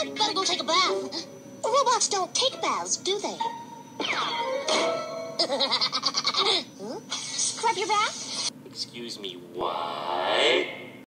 I'd better go take a bath. Robots don't take baths, do they? huh? Hmm? Scrub your back? Excuse me, what?